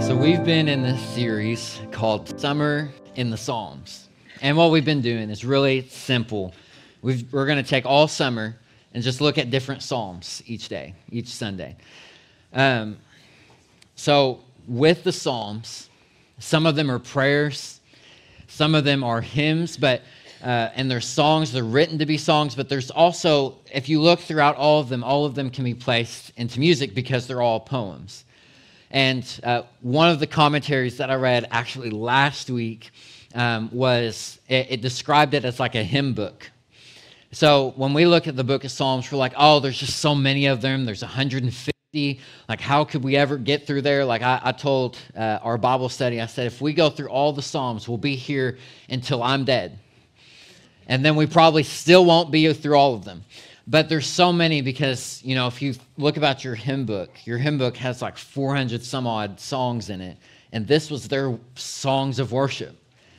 So, we've been in this series called Summer in the Psalms. And what we've been doing is really simple. we are going to take all summer and just look at different Psalms each day, each Sunday. Um, so, with the Psalms, some of them are prayers, some of them are hymns, but uh, and they're songs, they're written to be songs, but there's also, if you look throughout all of them, all of them can be placed into music because they're all poems. And uh, one of the commentaries that I read actually last week um, was it, it described it as like a hymn book. So when we look at the book of Psalms, we're like, oh, there's just so many of them. There's 150. Like, how could we ever get through there? Like, I, I told uh, our Bible study, I said, if we go through all the Psalms, we'll be here until I'm dead. And then we probably still won't be through all of them. But there's so many because, you know, if you look about your hymn book, your hymn book has like 400 some odd songs in it. And this was their songs of worship.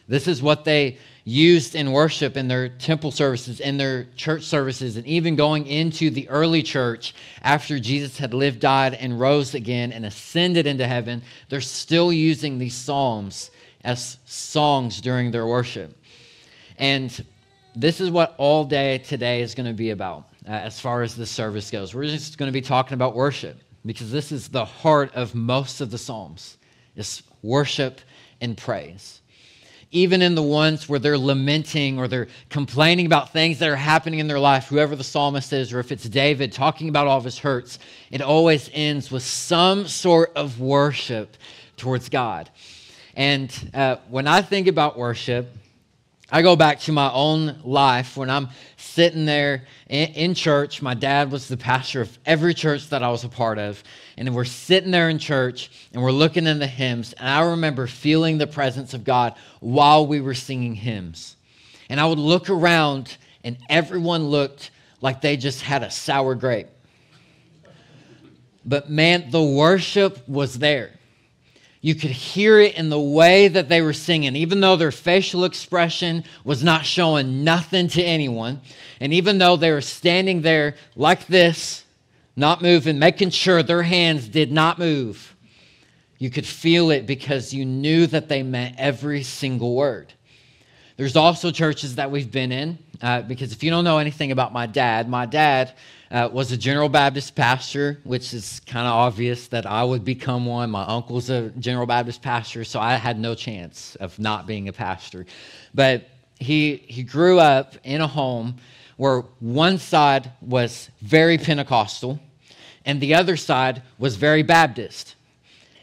This is what they used in worship in their temple services, in their church services, and even going into the early church after Jesus had lived, died, and rose again and ascended into heaven. They're still using these psalms as songs during their worship. And this is what all day today is going to be about uh, as far as the service goes. We're just going to be talking about worship because this is the heart of most of the Psalms is worship and praise. Even in the ones where they're lamenting or they're complaining about things that are happening in their life, whoever the psalmist is, or if it's David talking about all of his hurts, it always ends with some sort of worship towards God. And uh, when I think about worship, I go back to my own life when I'm sitting there in, in, church. My dad was the pastor of every church that I was a part of. And we're sitting there in church and we're looking in the hymns. And I remember feeling the presence of God while we were singing hymns. And I would look around and everyone looked like they just had a sour grape. But man, the worship was there. You could hear it in the way that they were singing, even though their facial expression was not showing nothing to anyone. And even though they were standing there like this, not moving, making sure their hands did not move, you could feel it because you knew that they meant every single word. There's also churches that we've been in, uh, because if you don't know anything about my dad, my dad uh, was a General Baptist pastor, which is kind of obvious that I would become one. My uncle's a General Baptist pastor, so I had no chance of not being a pastor. But he, he grew up in a home where one side was very Pentecostal and the other side was very Baptist.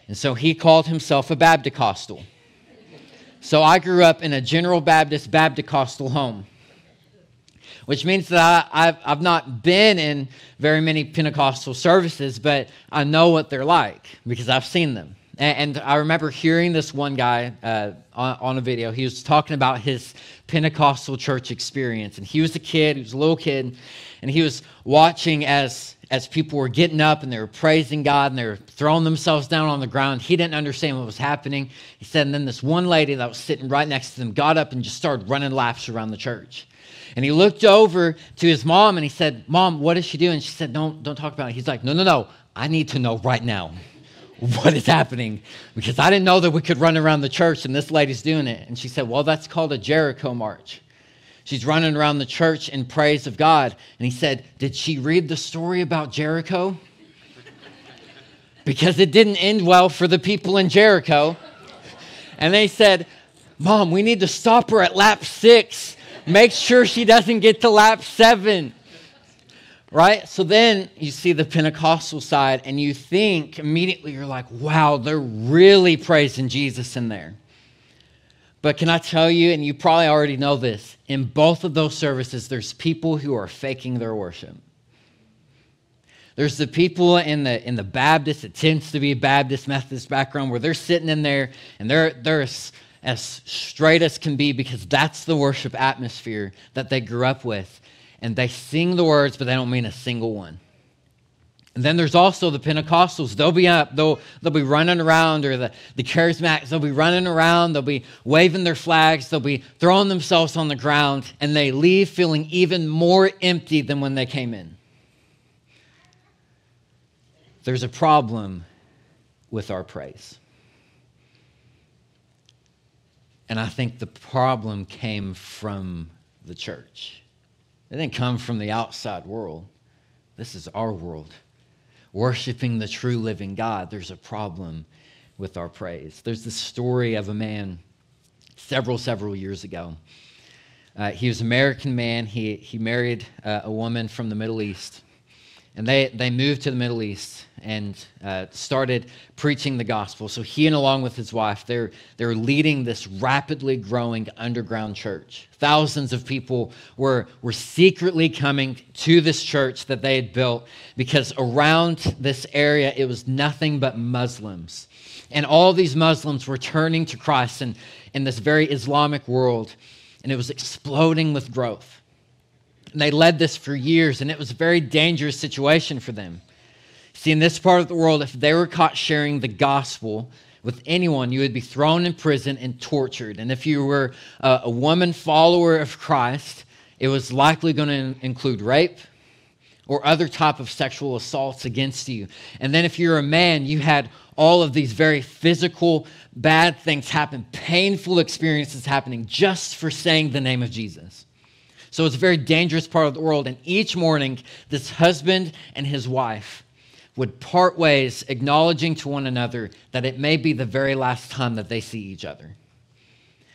And so he called himself a Baptist. So I grew up in a General Baptist Baptist home which means that I, have I've not been in very many Pentecostal services, but I know what they're like because I've seen them. And, I remember hearing this one guy uh, on, on a video. He was talking about his Pentecostal church experience. And he was a kid, he was a little kid, and he was watching as as people were getting up and they were praising God and they were throwing themselves down on the ground. He didn't understand what was happening. He said, and then this one lady that was sitting right next to them got up and just started running laps around the church. And he looked over to his mom and he said, Mom, what is she doing? She said, Don't, don't talk about it. He's like, No, no, no. I need to know right now what is happening because I didn't know that we could run around the church and this lady's doing it. And she said, Well, that's called a Jericho march. She's running around the church in praise of God. And he said, Did she read the story about Jericho? because it didn't end well for the people in Jericho. And they said, Mom, we need to stop her at lap six Make sure she doesn't get to lap seven. Right? So then you see the Pentecostal side, and you think immediately, you're like, wow, they're really praising Jesus in there. But can I tell you, and you probably already know this, in both of those services, there's people who are faking their worship. There's the people in the in the Baptist, it tends to be Baptist Methodist background, where they're sitting in there and they're they're as straight as can be because that's the worship atmosphere that they grew up with. And they sing the words, but they don't mean a single one. And then there's also the Pentecostals. They'll be up, they'll, they'll be running around, or the, the charismatics, they'll be running around, they'll be waving their flags, they'll be throwing themselves on the ground, and they leave feeling even more empty than when they came in. There's a problem with our praise. And I think the problem came from the church. It didn't come from the outside world. This is our world. Worshiping the true living God, there's a problem with our praise. There's the story of a man several, several years ago. Uh, he was an American man. He, he married uh, a woman from the Middle East. And they, they moved to the Middle East and uh, started preaching the gospel. So he and along with his wife, they're, they're leading this rapidly growing underground church. Thousands of people were, were secretly coming to this church that they had built because around this area, it was nothing but Muslims. And all these Muslims were turning to Christ in, in this very Islamic world, and it was exploding with growth. And they led this for years, and it was a very dangerous situation for them. See, in this part of the world, if they were caught sharing the gospel with anyone, you would be thrown in prison and tortured. And if you were a, woman follower of Christ, it was likely going to include rape or other type of sexual assaults against you. And then if you're a man, you had all of these very physical bad things happen, painful experiences happening just for saying the name of Jesus. So it's a very dangerous part of the world. And each morning, this husband and his wife would part ways, acknowledging to one another that it may be the very last time that they see each other.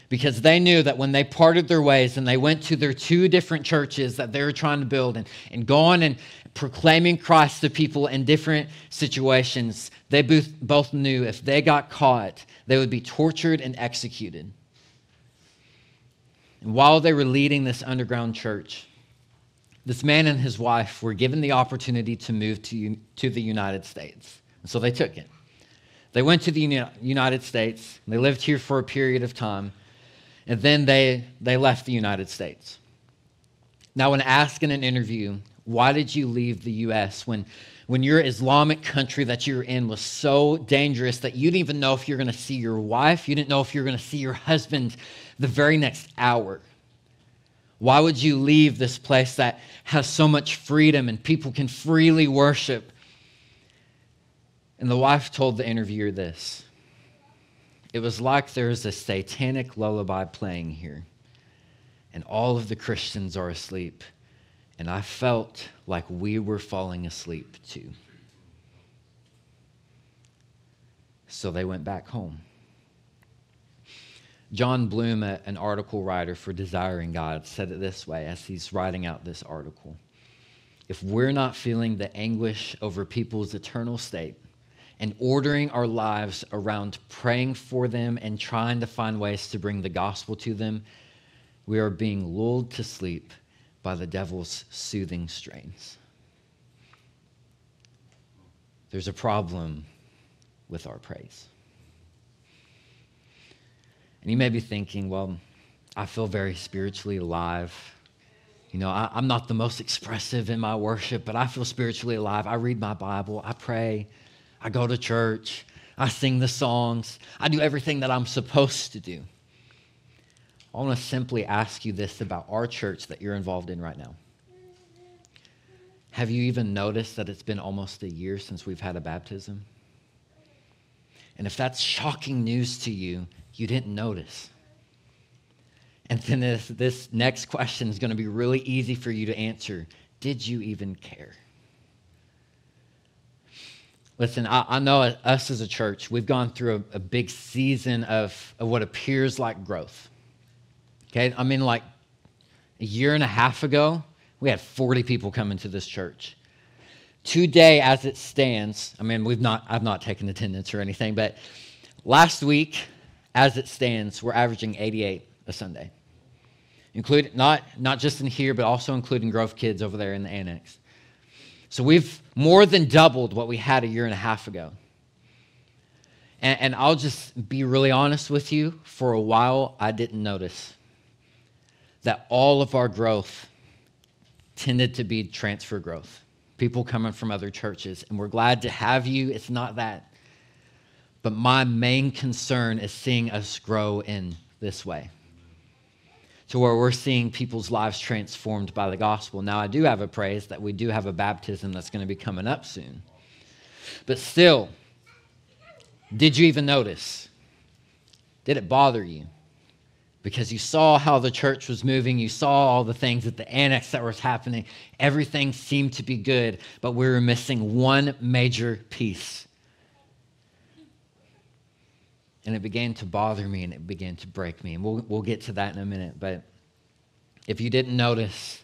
Because they knew that when they parted their ways and they went to their two different churches that they were trying to build and, and going and proclaiming Christ to people in different situations, they both, both knew if they got caught, they would be tortured and executed. And while they were leading this underground church, this man and his wife were given the opportunity to move to, to the United States. And so they took it. They went to the United States. They lived here for a period of time. And then they, they left the United States. Now, when asked in an interview, why did you leave the U.S. when, when your Islamic country that you're in was so dangerous that you didn't even know if you're going to see your wife, you didn't know if you're going to see your husband the very next hour. Why would you leave this place that has so much freedom and people can freely worship? And the wife told the interviewer this It was like there's a satanic lullaby playing here, and all of the Christians are asleep. And I felt like we were falling asleep too. So they went back home. Jon Bloom, an article writer for Desiring God, said it this way as he's writing out this article. If we're not feeling the anguish over people's eternal state and ordering our lives around praying for them and trying to find ways to bring the gospel to them, we are being lulled to sleep by the devil's soothing strains. There's a problem with our praise. You may be thinking, well, I feel very spiritually alive. You know, I, am not the most expressive in my worship, but I feel spiritually alive. I read my Bible, I pray, I go to church, I sing the songs, I do everything that I'm supposed to do. I want to simply ask you this about our church that you're involved in right now. Have you even noticed that it's been almost a year since we've had a baptism? And if that's shocking news to you, you didn't notice. And then this, this next question is going to be really easy for you to answer. Did you even care? Listen, I, I know us as a church, we've gone through a, a big season of, of what appears like growth. Okay, I mean, like a year and a half ago, we had 40 people come into this church. Today, as it stands, I mean, we've not, I've not taken attendance or anything, but last week, as it stands, we're averaging 88 a Sunday. Include, not, not just in here, but also including Grove Kids over there in the annex. So we've more than doubled what we had a year and a half ago. And, and I'll just be really honest with you. For a while, I didn't notice that all of our growth tended to be transfer growth. People coming from other churches, and we're glad to have you. It's not that. But my main concern is seeing us grow in this way to where we're seeing people's lives transformed by the gospel. Now, I do have a praise that we do have a baptism that's going to be coming up soon. But still, did you even notice? Did it bother you? because you saw how the church was moving, you saw all the things at the annex that was happening. Everything seemed to be good, but we were missing one major piece. And it began to bother me and it began to break me. And we'll, we'll get to that in a minute. But if you didn't notice,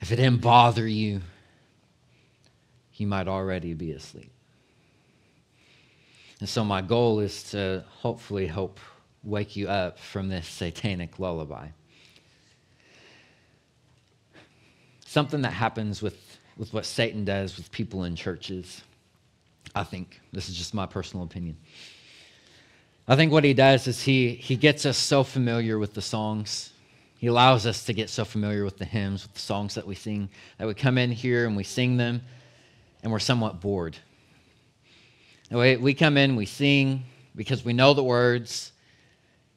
if it didn't bother you, you might already be asleep. And so, my goal is to hopefully help wake you up from this satanic lullaby. Something that happens with, with what Satan does with people in churches, I think, this is just my personal opinion. I think what he does is he, he gets us so familiar with the songs. He allows us to get so familiar with the hymns, with the songs that we sing, that we come in here and we sing them, and we're somewhat bored. We, we come in, we sing because we know the words,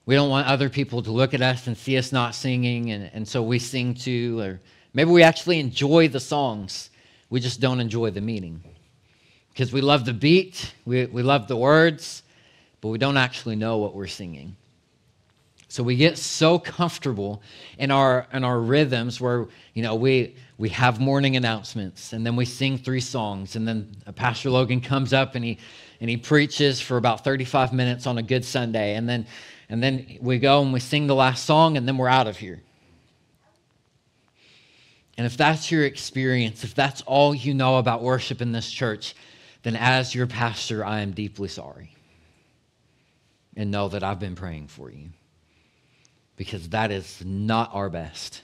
we don't want other people to look at us and see us not singing, and, and so we sing too. Or maybe we actually enjoy the songs, we just don't enjoy the meaning. Because we love the beat, we, we love the words, but we don't actually know what we're singing. So we get so comfortable in our in our rhythms where you know we we have morning announcements and then we sing three songs and then a Pastor Logan comes up and he and he preaches for about 35 minutes on a good Sunday and then and then we go and we sing the last song, and then we're out of here. And if that's your experience, if that's all you know about worship in this church, then as your pastor, I am deeply sorry. And know that I've been praying for you. Because that is not our best.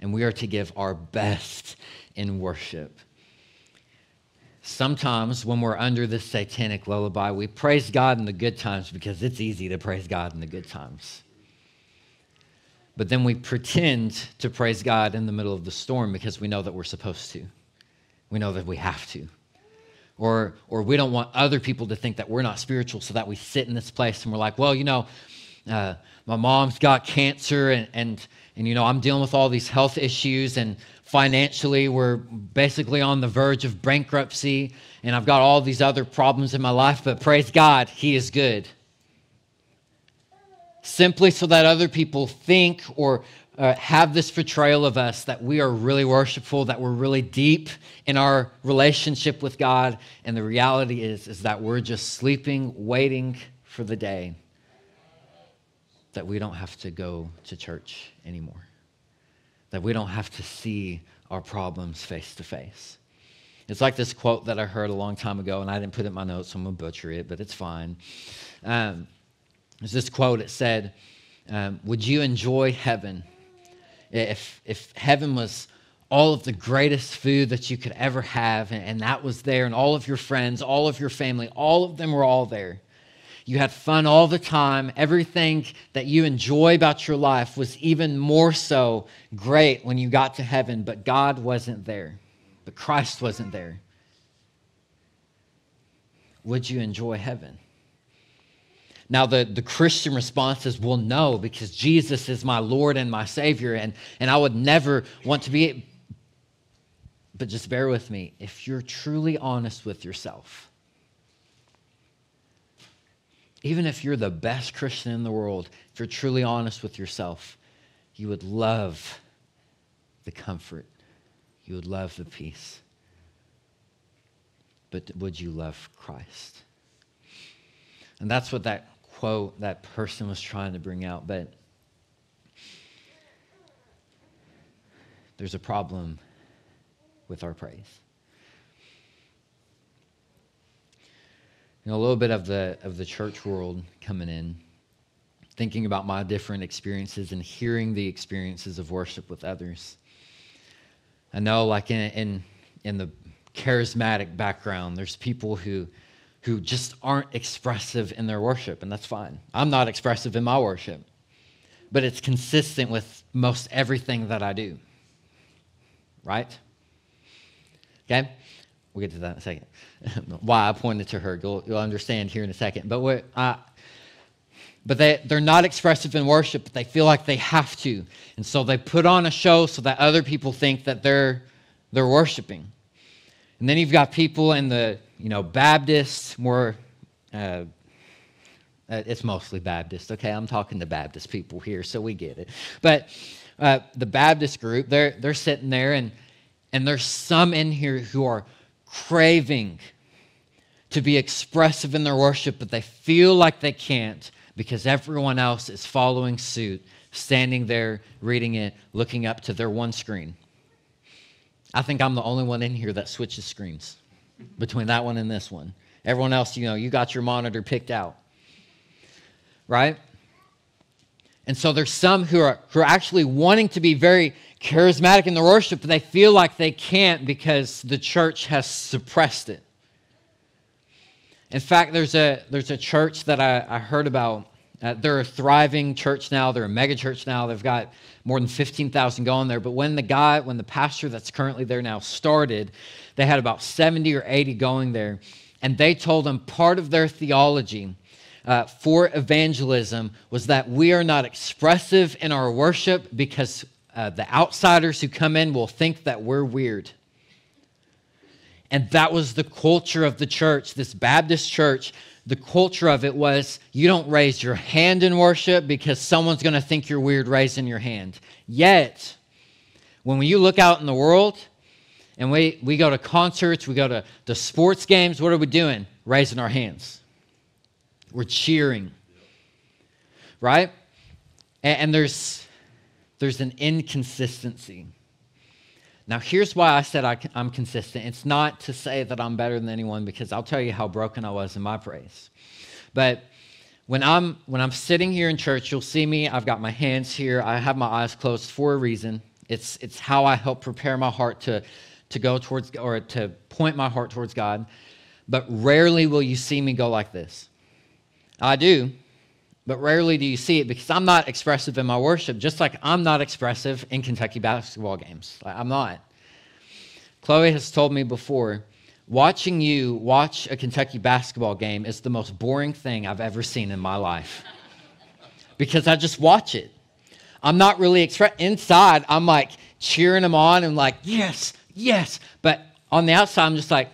And we are to give our best in worship sometimes when we're under this satanic lullaby, we praise God in the good times because it's easy to praise God in the good times. But then we pretend to praise God in the middle of the storm because we know that we're supposed to. We know that we have to. Or, or we don't want other people to think that we're not spiritual, so that we sit in this place and we're like, well, you know, uh, my mom's got cancer and, and, and, you know, I'm dealing with all these health issues and financially we're basically on the verge of bankruptcy and I've got all these other problems in my life, but praise God, He is good. Simply so that other people think or uh, have this portrayal of us that we are really worshipful, that we're really deep in our relationship with God. And the reality is, is that we're just sleeping, waiting for the day that we don't have to go to church anymore that we don't have to see our problems face to face. It's like this quote that I heard a long time ago, and I didn't put it in my notes, so I'm going to butcher it, but it's fine. Um, there's this quote, it said, um, Would you enjoy heaven if, if heaven was all of the greatest food that you could ever have, and, and that was there, and all of your friends, all of your family, all of them were all there? You had fun all the time. Everything that you enjoy about your life was even more so great when you got to heaven, but God wasn't there. But Christ wasn't there. Would you enjoy heaven? Now, the, the Christian response is, well, no, because Jesus is my Lord and my Savior, and, and I would never want to be. But just bear with me. If you're truly honest with yourself, even if you're the best Christian in the world, if you're truly honest with yourself, you would love the comfort, you would love the peace. But would you love Christ? And that's what that quote, that person was trying to bring out. But there's a problem with our praise. you know, a little bit of the of the church world coming in, thinking about my different experiences and hearing the experiences of worship with others. I know, like in in, in the charismatic background, there's people who who just aren't expressive in their worship, and that's fine. I'm not expressive in my worship, but it's consistent with most everything that I do. Right? Okay? We'll get to that in a second. Why I pointed to her, you'll, you'll understand here in a second. But what I, but they, they're not expressive in worship, but they feel like they have to. And so they put on a show so that other people think that they're, they're worshiping. And then you've got people in the, you know, Baptist, more uh, Uh, it's mostly Baptist, okay? I'm talking to Baptist people here, so we get it. But uh, the Baptist group, they're, they're sitting there, and, and there's some in here who are craving to be expressive in their worship, but they feel like they can't because everyone else is following suit, standing there, reading it, looking up to their one screen. I think I'm the only one in here that switches screens between that one and this one. Everyone else, you know, you got your monitor picked out. Right? And so there's some who are, who are actually wanting to be very charismatic in their worship, but they feel like they can't because the church has suppressed it. In fact, there's a, there's a church that I, I heard about. Uh, they're a thriving church now. They're a mega church now. They've got more than 15,000 going there. But when the guy, when the pastor that's currently there now started, they had about 70 or 80 going there. And they told them part of their theology uh, for evangelism was that we are not expressive in our worship because uh, the outsiders who come in will think that we're weird. And that was the culture of the church, this Baptist church. The culture of it was you don't raise your hand in worship because someone's going to think you're weird raising your hand. Yet, when you look out in the world and we, we go to concerts, we go to, the sports games, what are we doing? Raising our hands. We're cheering. Right? And, and there's, there's an inconsistency. Now, here's why I said I, am consistent. It's not to say that I'm better than anyone because I'll tell you how broken I was in my praise. But when I'm, when I'm sitting here in church, you'll see me. I've got my hands here. I have my eyes closed for a reason. It's, it's how I help prepare my heart to, to go towards or to point my heart towards God. But rarely will you see me go like this. I do, but rarely do you see it because I'm not expressive in my worship, just like I'm not expressive in Kentucky basketball games. I'm not. Chloe has told me before watching you watch a Kentucky basketball game is the most boring thing I've ever seen in my life because I just watch it. I'm not really express inside. I'm like cheering them on and like yes, yes, but on the outside I'm just like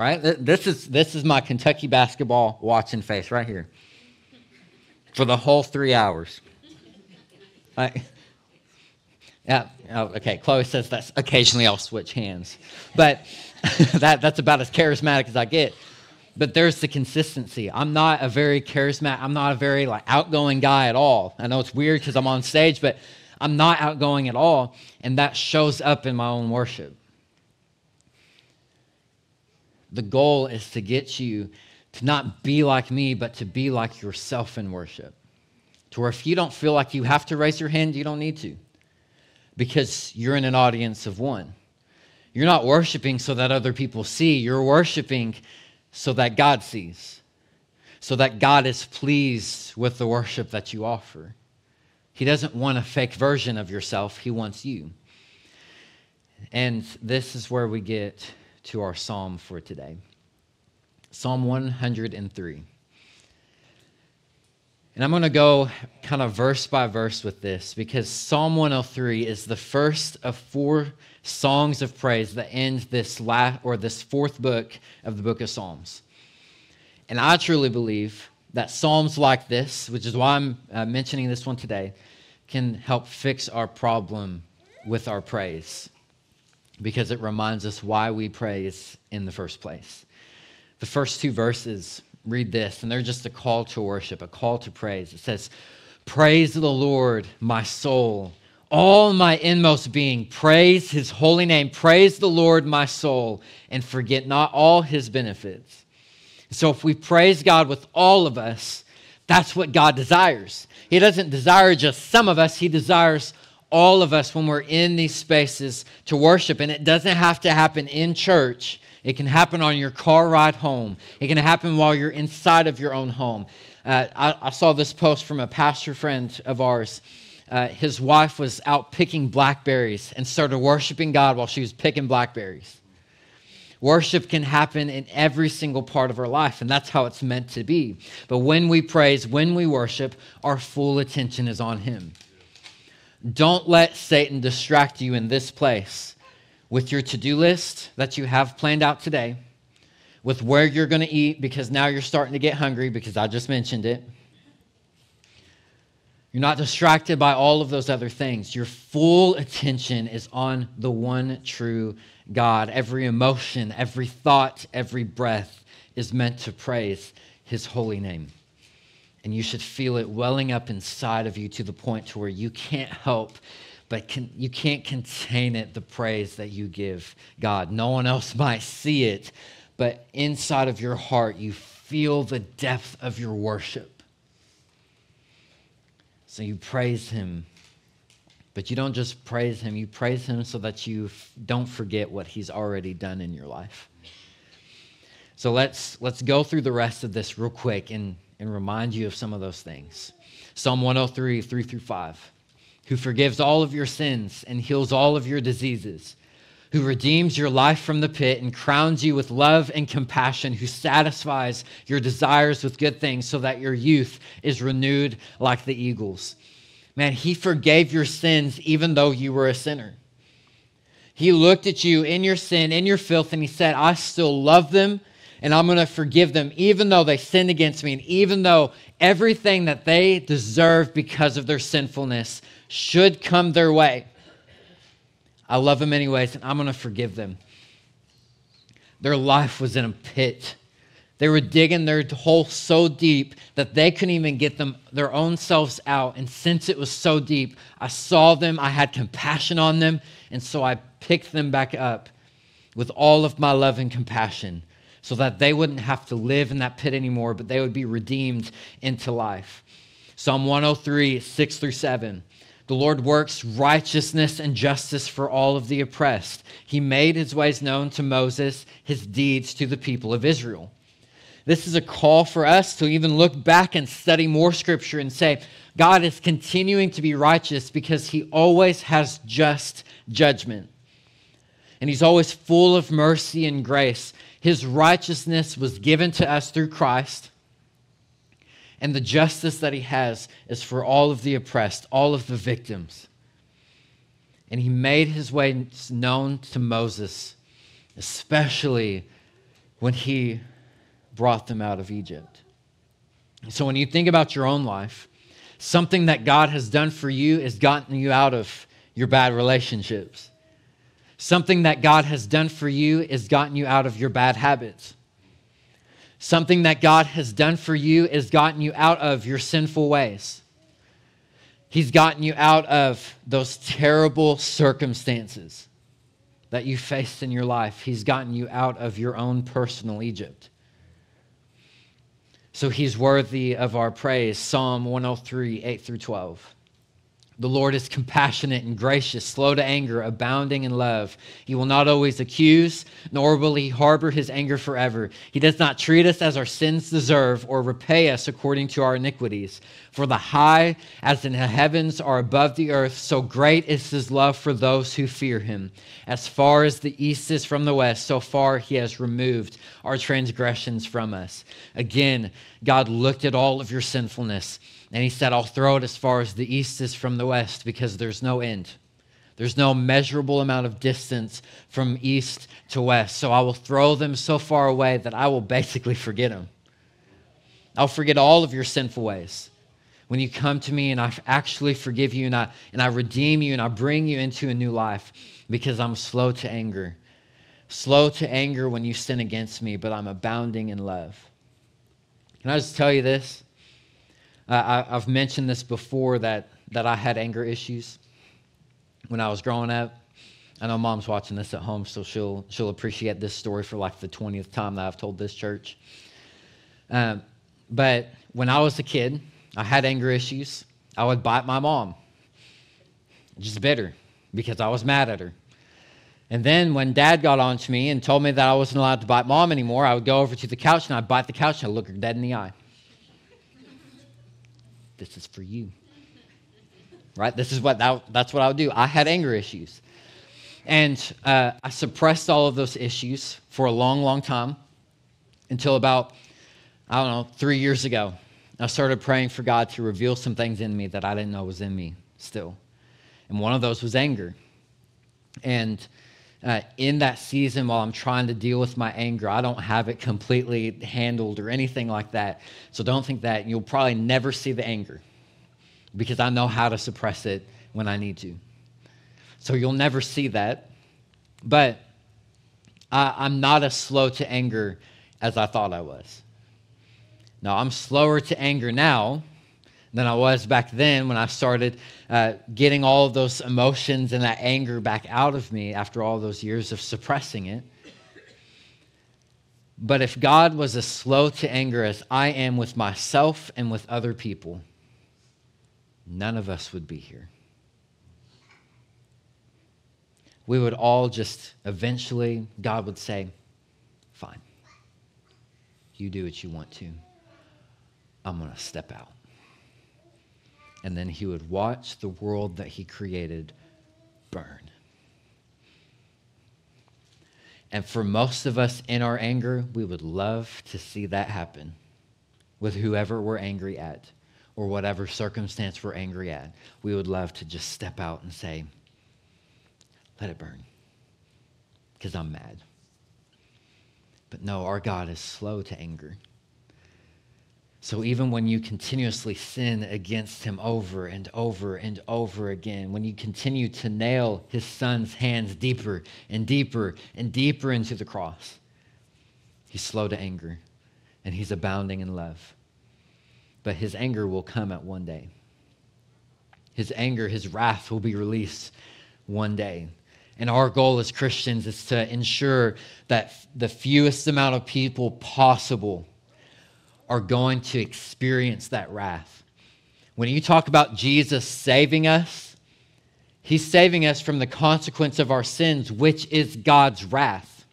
right? This is, this is my Kentucky basketball watching face right here for the whole three hours. Right? Yeah, oh, okay. Chloe says that occasionally I'll switch hands, but that, that's about as charismatic as I get. But there's the consistency. I'm not a very charismatic. I'm not a very like outgoing guy at all. I know it's weird because I'm on stage, but I'm not outgoing at all, and that shows up in my own worship. The goal is to get you to not be like me, but to be like yourself in worship. To where if you don't feel like you have to raise your hand, you don't need to because you're in an audience of one. You're not worshiping so that other people see, you're worshiping so that God sees, so that God is pleased with the worship that you offer. He doesn't want a fake version of yourself, He wants you. And this is where we get to our psalm for today Psalm 103. And I'm going to go kind of verse by verse with this because Psalm 103 is the first of four songs of praise that end this last or this fourth book of the book of Psalms. And I truly believe that psalms like this, which is why I'm uh, mentioning this one today, can help fix our problem with our praise because it reminds us why we praise in the first place. The first two verses read this, and they're just a call to worship, a call to praise. It says, Praise the Lord, my soul, all my inmost being. Praise his holy name. Praise the Lord, my soul, and forget not all his benefits. So if we praise God with all of us, that's what God desires. He doesn't desire just some of us, He desires all of us when we're in these spaces to worship. And it doesn't have to happen in church, it can happen on your car ride home, it can happen while you're inside of your own home. Uh, I, I, saw this post from a pastor friend of ours. Uh, his wife was out picking blackberries and started worshiping God while she was picking blackberries. Worship can happen in every single part of our life, and that's how it's meant to be. But when we praise, when we worship, our full attention is on Him. Don't let Satan distract you in this place with your to do list that you have planned out today, with where you're going to eat because now you're starting to get hungry because I just mentioned it. You're not distracted by all of those other things. Your full attention is on the one true God. Every emotion, every thought, every breath is meant to praise his holy name. And you should feel it welling up inside of you to the point to where you can't help but can, you can't contain it the praise that you give God. No one else might see it, but inside of your heart you feel the depth of your worship so you praise him. But you don't just praise him, you praise him so that you f- don't forget what he's already done in your life. So let's, let's go through the rest of this real quick and, and remind you of some of those things. Psalm 103, 3 through 5. Who forgives all of your sins and heals all of your diseases who redeems your life from the pit and crowns you with love and compassion, who satisfies your desires with good things so that your youth is renewed like the eagles. Man, he forgave your sins even though you were a sinner. He looked at you in your sin, in your filth, and he said, I still love them and I'm going to forgive them even though they sinned against me and even though everything that they deserve because of their sinfulness should come their way. I love them anyways, and I'm going to forgive them. Their life was in a pit. They were digging their hole so deep that they couldn't even get them their own selves out. And since it was so deep, I saw them, I had compassion on them, and so I picked them back up with all of my love and compassion so that they wouldn't have to live in that pit anymore, but they would be redeemed into life. Psalm 103, 6 through 7. The Lord works righteousness and justice for all of the oppressed. He made his ways known to Moses, his deeds to the people of Israel. This is a call for us to even look back and study more scripture and say, God is continuing to be righteous because he always has just judgment. And he's always full of mercy and grace. His righteousness was given to us through Christ and the justice that he has is for all of the oppressed, all of the victims. And he made his way known to Moses, especially when he brought them out of Egypt. So when you think about your own life, something that God has done for you is gotten you out of your bad relationships. Something that God has done for you is gotten you out of your bad habits. Something that God has done for you is gotten you out of your sinful ways. He's gotten you out of those terrible circumstances that you faced in your life. He's gotten you out of your own personal Egypt. So he's worthy of our praise. Psalm 103, 8 through 12. The Lord is compassionate and gracious, slow to anger, abounding in love. He will not always accuse, nor will he harbor his anger forever. He does not treat us as our sins deserve or repay us according to our iniquities. For the high as in the heavens are above the earth, so great is his love for those who fear him. As far as the east is from the west, so far he has removed our transgressions from us. Again, God looked at all of your sinfulness and he said, I'll throw it as far as the east is from the west because there's no end. There's no measurable amount of distance from east to west. So I will throw them so far away that I will basically forget them. I'll forget all of your sinful ways. When you come to me and I actually forgive you and I, and I redeem you and I bring you into a new life because I'm slow to anger. Slow to anger when you sin against me, but I'm abounding in love. Can I just tell you this? I, have mentioned this before that, that I had anger issues when I was growing up. I know mom's watching this at home, so she'll, she'll appreciate this story for like the 20th time that I've told this church. Um, but when I was a kid, I had anger issues. I would bite my mom, just bitter because I was mad at her. And then when dad got on to me and told me that I wasn't allowed to bite mom anymore, I would go over to the couch and I'd bite the couch and I'd look her dead in the eye. This is for you. Right? This is what that, that's what I would do. I had anger issues. And uh, I suppressed all of those issues for a long, long time until about, I don't know, three years ago. I started praying for God to reveal some things in me that I didn't know was in me still. And one of those was anger. And uh, in that season while I'm trying to deal with my anger. I don't have it completely handled or anything like that. So don't think that. You'll probably never see the anger because I know how to suppress it when I need to. So you'll never see that. But I, I'm not as slow to anger as I thought I was. Now, I'm slower to anger now than I was back then when I started uh, getting all of those emotions and that anger back out of me after all those years of suppressing it. But if God was as slow to anger as I am with myself and with other people, none of us would be here. We would all just eventually, God would say, Fine, you do what you want to. I'm going to step out and then he would watch the world that he created burn. And for most of us in our anger, we would love to see that happen with whoever we're angry at or whatever circumstance we're angry at. We would love to just step out and say, let it burn because I'm mad. But no, our God is slow to anger. So even when you continuously sin against him over and over and over again, when you continue to nail his son's hands deeper and deeper and deeper into the cross, he's slow to anger and he's abounding in love. But his anger will come at one day. His anger, his wrath will be released one day. And our goal as Christians is to ensure that the fewest amount of people possible are going to experience that wrath. When you talk about Jesus saving us, he's saving us from the consequence of our sins, which is God's wrath.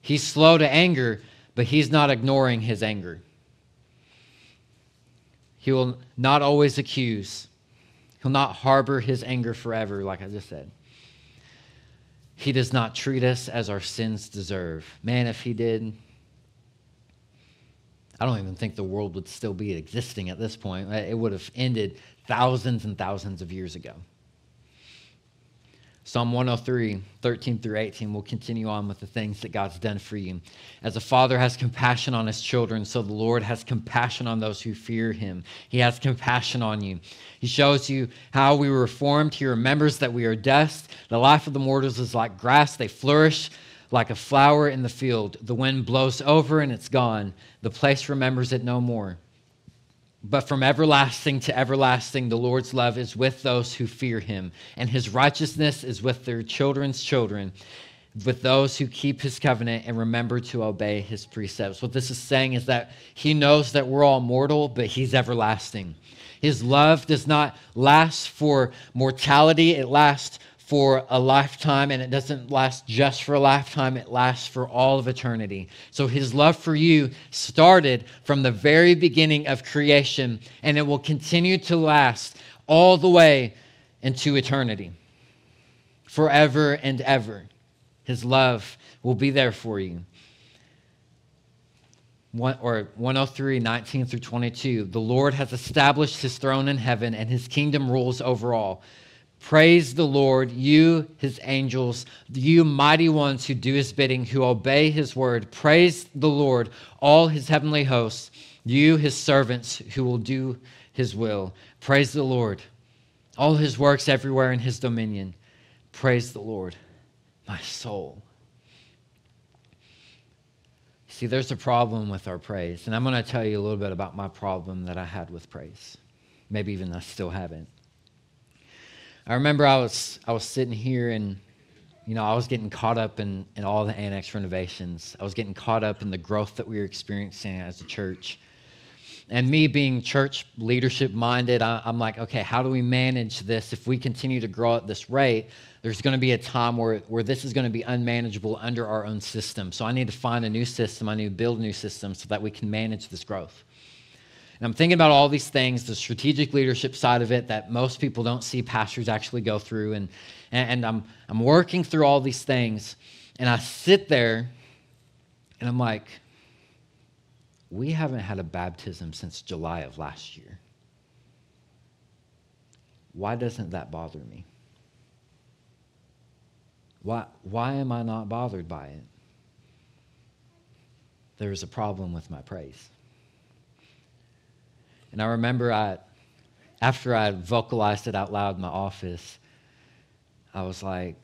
He's slow to anger, but he's not ignoring his anger. He will not always accuse. He'll not harbor his anger forever, like I just said. He does not treat us as our sins deserve. Man, if he did, I don't even think the world would still be existing at this point. It would have ended thousands and thousands of years ago. Psalm 103, 13 through 18, will continue on with the things that God's done for you. As a father has compassion on his children, so the Lord has compassion on those who fear him. He has compassion on you. He shows you how we were formed. He remembers that we are dust. The life of the mortals is like grass, they flourish like a flower in the field. The wind blows over and it's gone. The place remembers it no more. But from everlasting to everlasting, the Lord's love is with those who fear him, and his righteousness is with their children's children, with those who keep his covenant and remember to obey his precepts. What this is saying is that he knows that we're all mortal, but he's everlasting. His love does not last for mortality, it lasts for a lifetime, and it doesn't last just for a lifetime, it lasts for all of eternity. So his love for you started from the very beginning of creation, and it will continue to last all the way into eternity. Forever and ever. His love will be there for you. One, or 103, 19 through 22. The Lord has established his throne in heaven, and his kingdom rules over all. Praise the Lord, you, his angels, you mighty ones who do his bidding, who obey his word. Praise the Lord, all his heavenly hosts, you, his servants, who will do his will. Praise the Lord, all his works everywhere in his dominion. Praise the Lord, my soul. See, there's a problem with our praise, and I'm going to tell you a little bit about my problem that I had with praise. Maybe even I still haven't. I remember I was I was sitting here and you know I was getting caught up in, in all the annex renovations. I was getting caught up in the growth that we were experiencing as a church. And me being church leadership minded, I, I'm like, okay, how do we manage this? If we continue to grow at this rate, there's going to be a time where, where this is going to be unmanageable under our own system. So I need to find a new system. I need to build a new system so that we can manage this growth. And I'm thinking about all these things, the strategic leadership side of it that most people don't see pastors actually go through. And, and I'm, I'm working through all these things. And I sit there and I'm like, we haven't had a baptism since July of last year. Why doesn't that bother me? Why, why am I not bothered by it? There's a problem with my praise. And I remember I, after I vocalized it out loud in my office, I was like,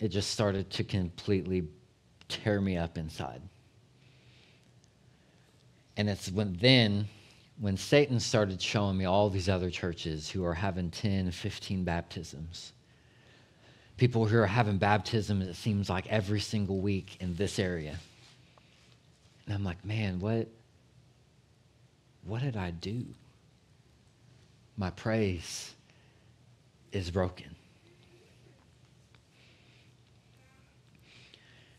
it just started to completely tear me up inside. And it's when then, when Satan started showing me all these other churches who are having 10, 15 baptisms, people who are having baptisms, it seems like every single week in this area. And I'm like, man, what, what did I do? My praise is broken.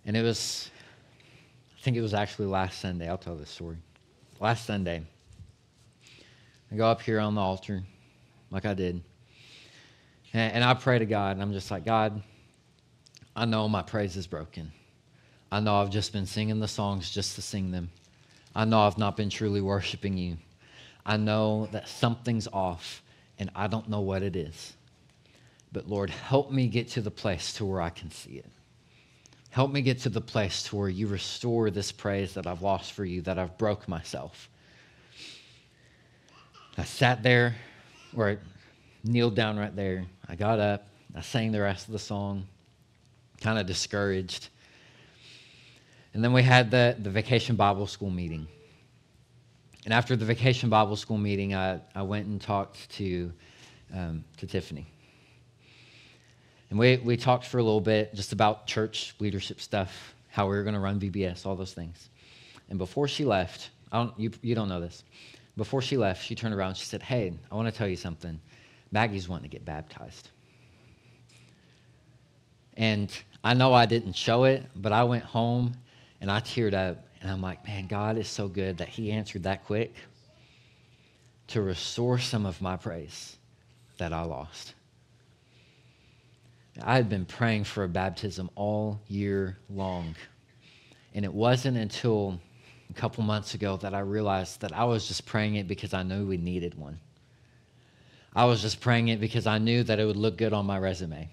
And it was, I think it was actually last Sunday. I'll tell this story. Last Sunday, I go up here on the altar, like I did, and, and I pray to God, and I'm just like, God, I know my praise is broken. I know I've just been singing the songs just to sing them. I know I've not been truly worshiping you. I know that something's off, and I don't know what it is. But Lord, help me get to the place to where I can see it. Help me get to the place to where you restore this praise that I've lost for you, that I've broke myself. I sat there, or I kneeled down right there. I got up. I sang the rest of the song, kind of discouraged. And then we had the, the vacation Bible school meeting. And after the vacation Bible school meeting, I, I went and talked to, um, to Tiffany. And we, we talked for a little bit just about church leadership stuff, how we were going to run VBS, all those things. And before she left, I don't, you, you don't know this. Before she left, she turned around and she said, Hey, I want to tell you something. Maggie's wanting to get baptized. And I know I didn't show it, but I went home and I teared up. And I'm like, man, God is so good that He answered that quick to restore some of my praise that I lost. I had been praying for a baptism all year long. And it wasn't until a couple months ago that I realized that I was just praying it because I knew we needed one. I was just praying it because I knew that it would look good on my resume.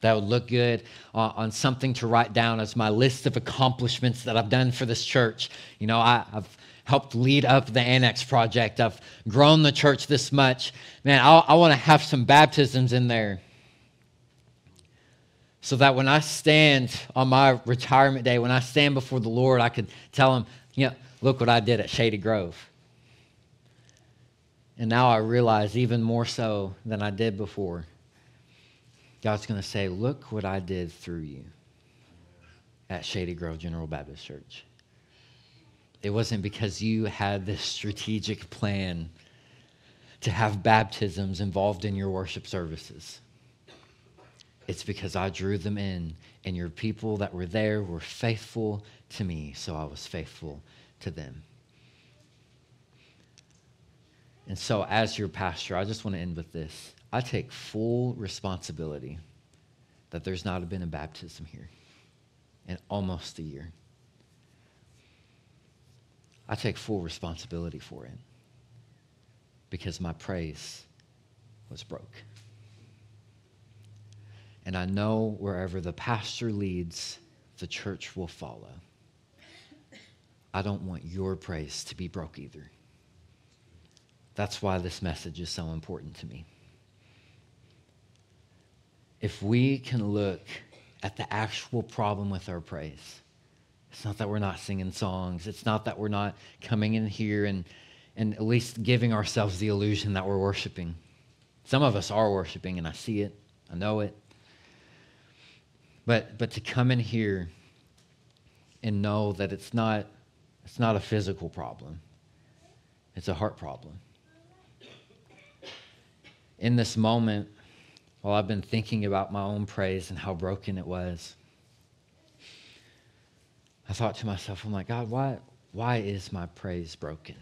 That would look good on, on something to write down as my list of accomplishments that I've done for this church. You know, I, I've helped lead up the Annex project. I've grown the church this much. Man, I, I want to have some baptisms in there so that when I stand on my retirement day, when I stand before the Lord, I could tell him, you know, look what I did at Shady Grove. And now I realize even more so than I did before, God's going to say, look what I did through you at Shady Grove General Baptist Church. It wasn't because you had this strategic plan to have baptisms involved in your worship services. It's because I drew them in, and your people that were there were faithful to me, so I was faithful to them. And so, as your pastor, I just want to end with this. I take full responsibility that there's not been a baptism here in almost a year. I take full responsibility for it because my praise was broke. And I know wherever the pastor leads, the church will follow. I don't want your praise to be broke either. That's why this message is so important to me. If we can look at the actual problem with our praise, it's not that we're not singing songs, it's not that we're not coming in here and, and at least giving ourselves the illusion that we're worshiping. Some of us are worshiping, and I see it, I know it. But, but to come in here and know that it's not, it's not a physical problem, it's a heart problem. In this moment, while I've been thinking about my own praise and how broken it was, I thought to myself, I'm like, God, why, why is my praise broken?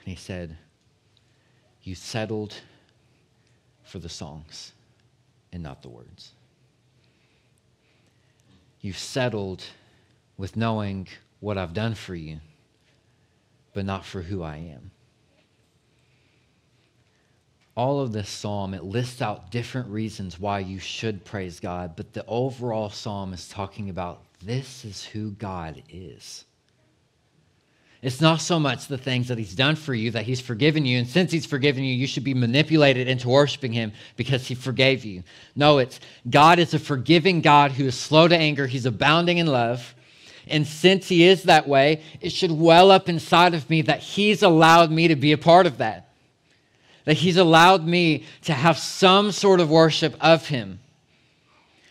And he said, You settled for the songs and not the words you've settled with knowing what I've done for you, but not for who I am. All of this psalm, it lists out different reasons why you should praise God, but the overall psalm is talking about this is who God is. It's not so much the things that he's done for you, that he's forgiven you. And since he's forgiven you, you should be manipulated into worshiping him because he forgave you. No, it's God is a forgiving God who is slow to anger. He's abounding in love. And since he is that way, it should well up inside of me that he's allowed me to be a part of that. That he's allowed me to have some sort of worship of him.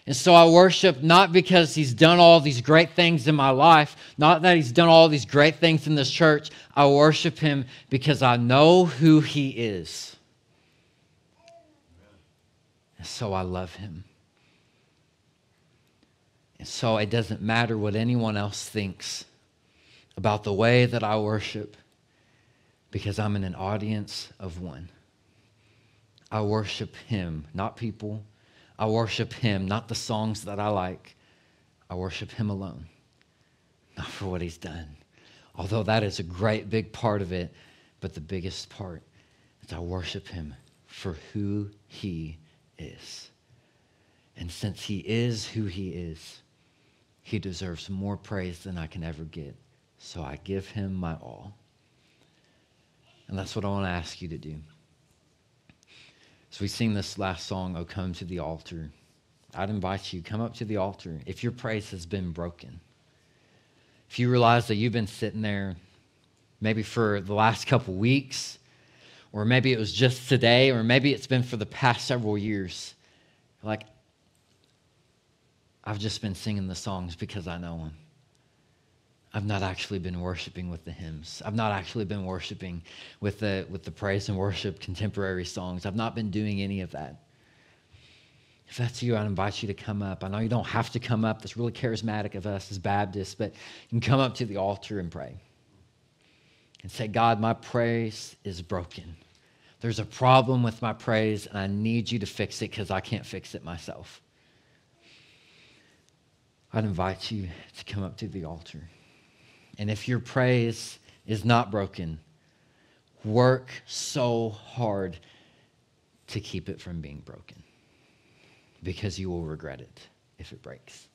And so I worship not because he's done all these great things in my life, not that he's done all these great things in this church. I worship him because I know who he is. And so I love him. And so it doesn't matter what anyone else thinks about the way that I worship because I'm in an audience of one. I worship him, not people I worship Him, not the songs that I like. I worship Him alone, not for what He's done. Although that is a great big part of it, but the biggest part is I worship Him for who He is. And since He is who He is, He deserves more praise than I can ever get. So I give Him my all. And that's what I want to ask you to do. So we sing this last song, Oh Come to the Altar. I'd invite you, come up to the altar. If your praise has been broken, if you realize that you've been sitting there maybe for the last couple weeks, or maybe it was just today, or maybe it's been for the past several years, like, I've just been singing the songs because I know them. I've not actually been worshiping with the hymns. I've not actually been worshiping with the, with the praise and worship contemporary songs. I've not been doing any of that. If that's you, I invite you to come up. I know you don't have to come up. That's really charismatic of us as Baptists, but you can come up to the altar and pray and say, God, my praise is broken. There's a problem with my praise, and I need you to fix it because I can't fix it myself. I'd invite you to come up to the altar. And if your praise is not broken, work so hard to keep it from being broken because you will regret it if it breaks.